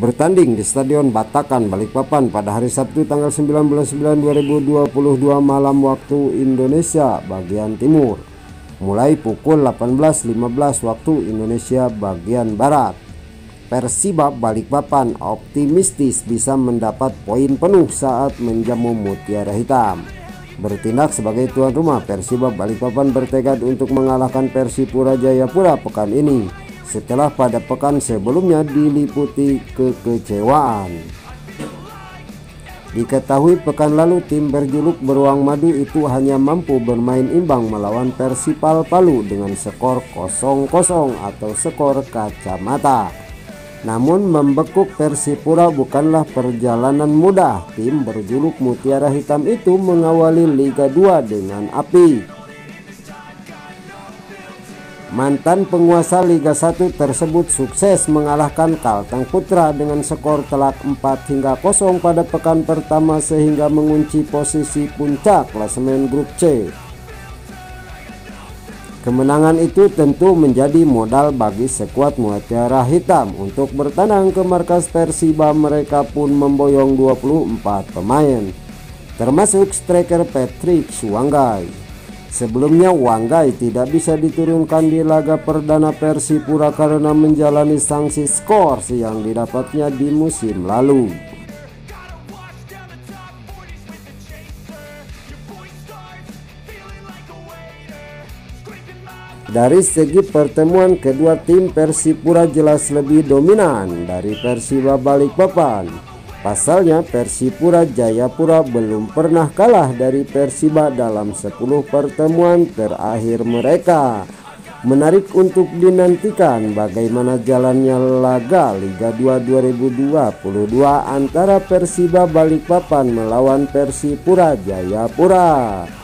bertanding di Stadion Batakan Balikpapan pada hari Sabtu tanggal 19/9/2022 malam waktu Indonesia bagian timur mulai pukul 18.15 waktu Indonesia bagian barat. Persiba Balikpapan optimistis bisa mendapat poin penuh saat menjamu Mutiara Hitam. Bertindak sebagai tuan rumah, Persiba Balikpapan bertekad untuk mengalahkan Persipura Jayapura pekan ini setelah pada pekan sebelumnya diliputi kekecewaan. Diketahui pekan lalu tim berjuluk Beruang Madu itu hanya mampu bermain imbang melawan Persipal Palu dengan skor 0-0 atau skor kacamata. Namun membekuk Persipura bukanlah perjalanan mudah. Tim berjuluk Mutiara Hitam itu mengawali Liga 2 dengan api. Mantan penguasa Liga 1 tersebut sukses mengalahkan Kalteng Putra dengan skor telak 4 hingga 0 pada pekan pertama sehingga mengunci posisi puncak klasemen grup C. Kemenangan itu tentu menjadi modal bagi sekuat Mutiara Hitam untuk bertandang ke markas Persiba mereka pun memboyong 24 pemain termasuk striker Patrick Suanggai. Sebelumnya Wanggai tidak bisa diturunkan di laga perdana Persipura karena menjalani sanksi skor yang didapatnya di musim lalu. Dari segi pertemuan kedua tim Persipura jelas lebih dominan dari Persiba Balikpapan. Pasalnya Persipura Jayapura belum pernah kalah dari Persiba dalam 10 pertemuan terakhir mereka. Menarik untuk dinantikan bagaimana jalannya laga Liga 2 2022 antara Persiba Balikpapan melawan Persipura Jayapura.